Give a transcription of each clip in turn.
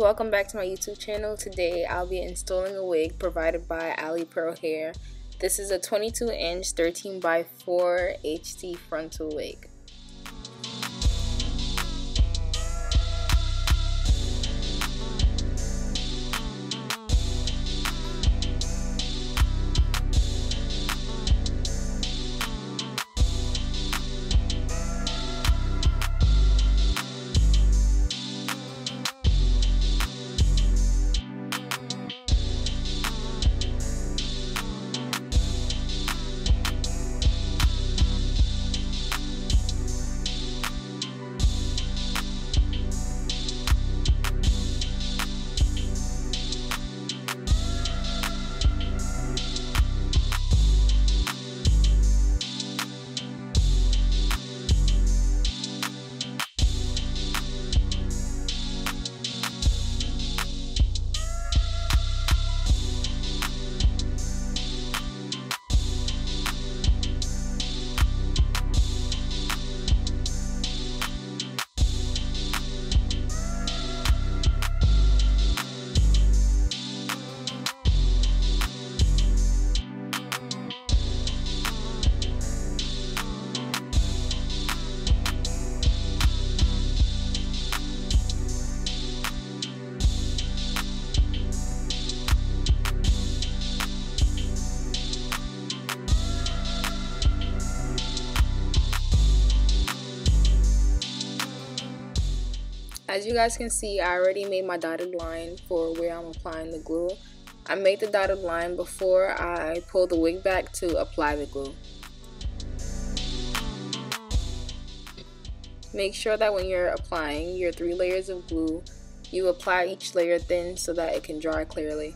welcome back to my YouTube channel. Today I'll be installing a wig provided by Alipearl Hair. This is a 22 inch 13 by 4 HD frontal wig. As you guys can see, I already made my dotted line for where I'm applying the glue. I made the dotted line before I pull the wig back to apply the glue. Make sure that when you're applying your three layers of glue, you apply each layer thin so that it can dry clearly.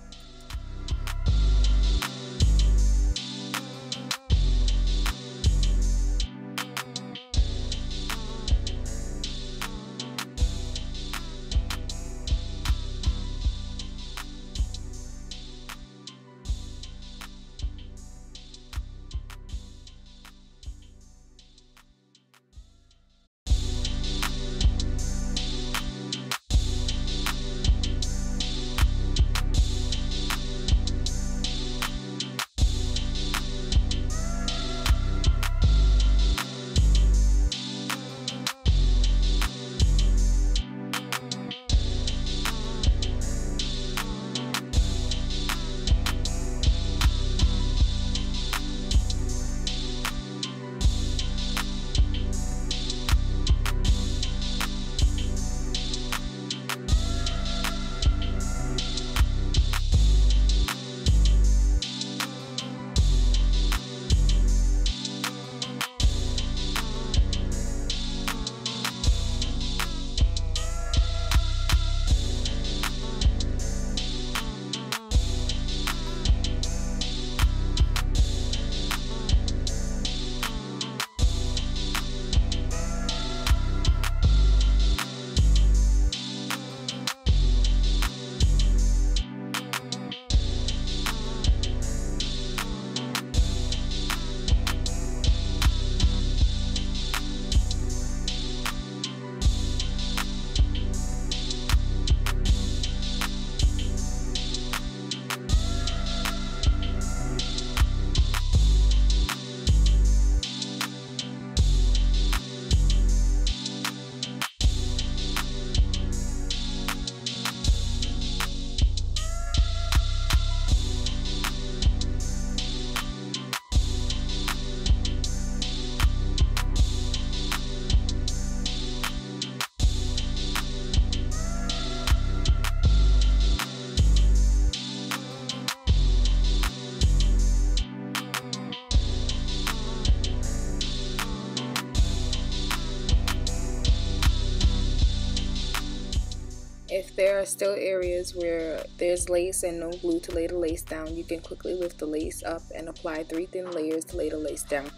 There are still areas where there's lace and no glue to lay the lace down, you can quickly lift the lace up and apply three thin layers to lay the lace down.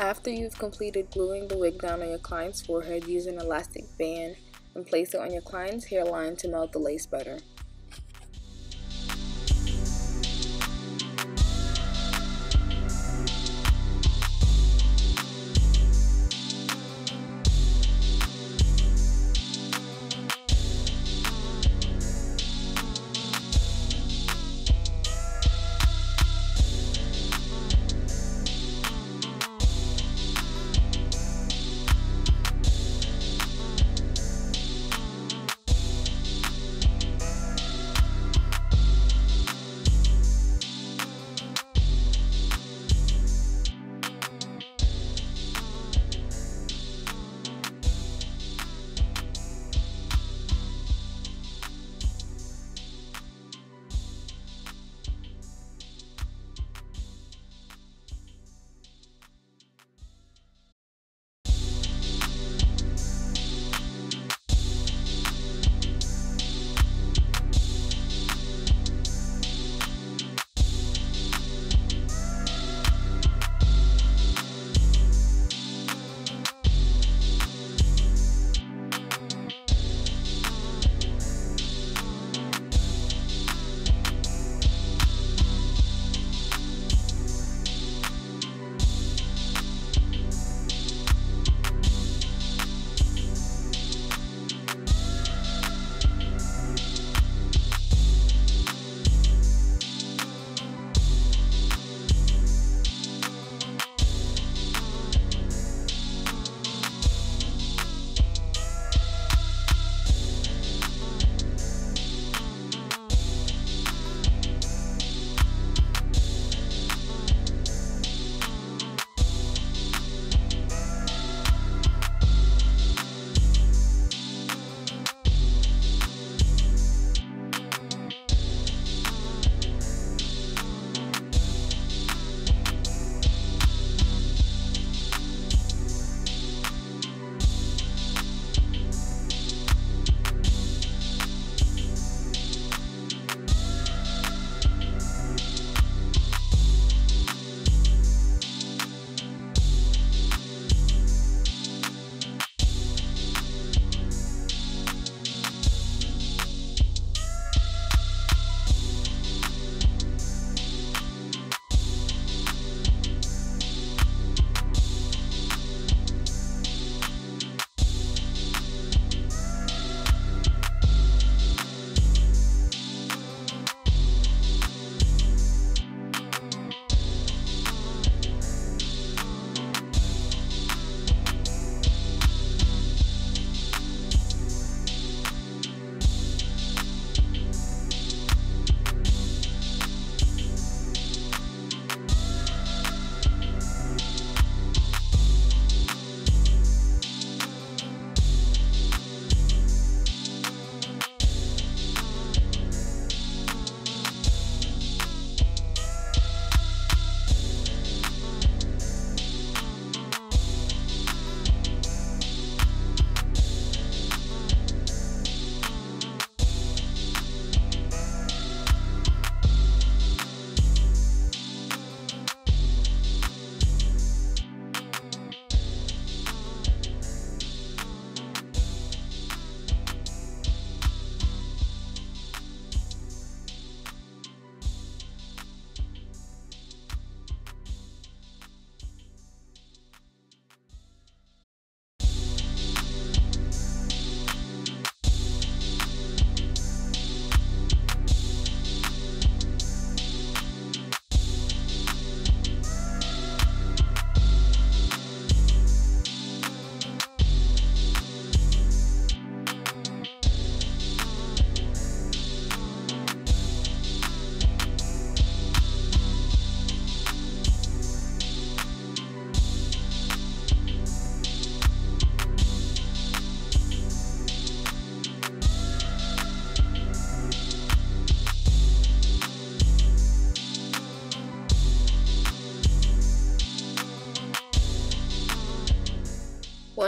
After you've completed gluing the wig down on your client's forehead, use an elastic band and place it on your client's hairline to melt the lace better.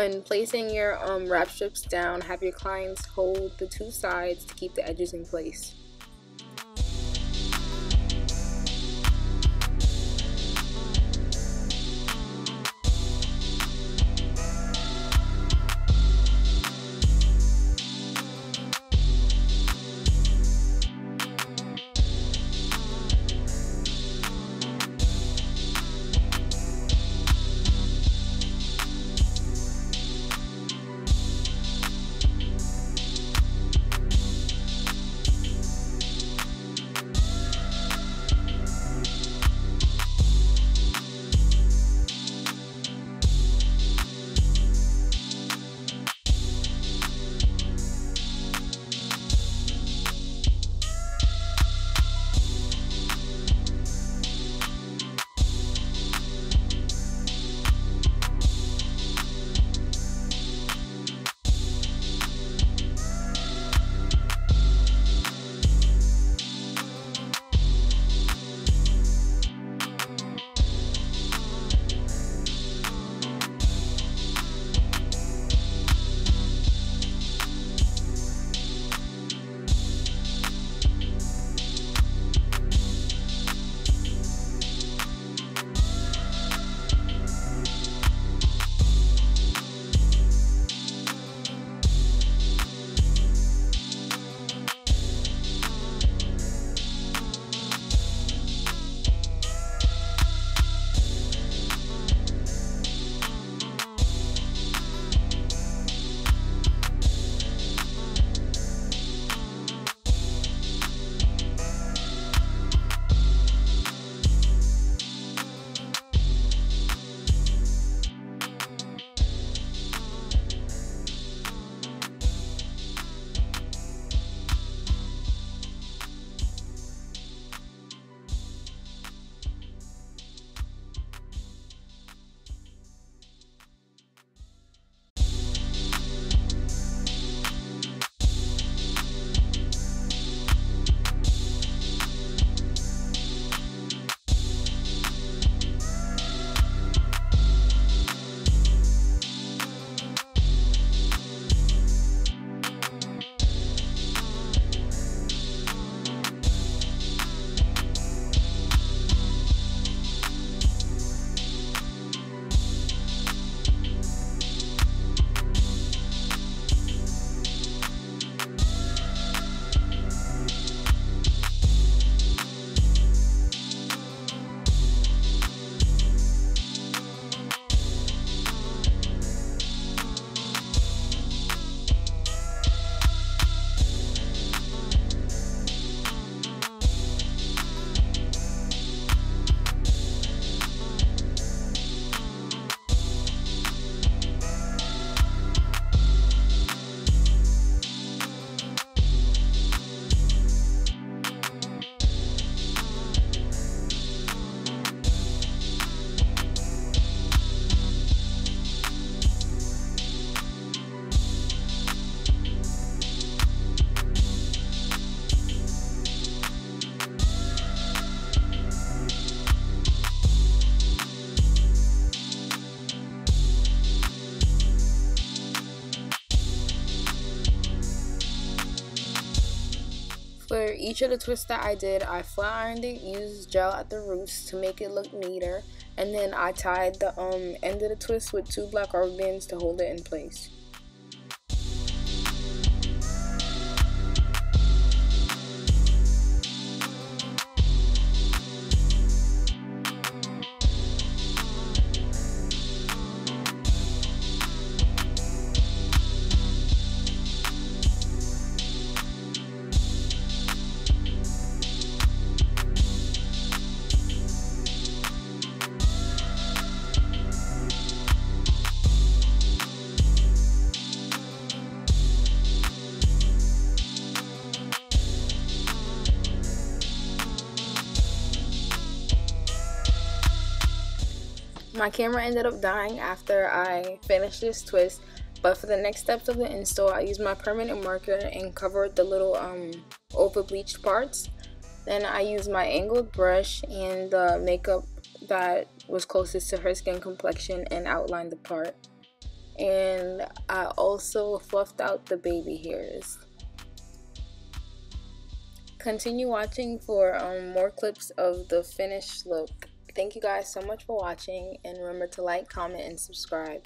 When placing your um, wrap strips down, have your clients hold the two sides to keep the edges in place. Each of the twists that I did, I flat ironed it, used gel at the roots to make it look neater, and then I tied the um, end of the twist with two black rubber bands to hold it in place. My camera ended up dying after I finished this twist, but for the next steps of the install, I used my permanent marker and covered the little um, over bleached parts. Then I used my angled brush and the makeup that was closest to her skin complexion and outlined the part. And I also fluffed out the baby hairs. Continue watching for um, more clips of the finished look. Thank you guys so much for watching and remember to like, comment, and subscribe.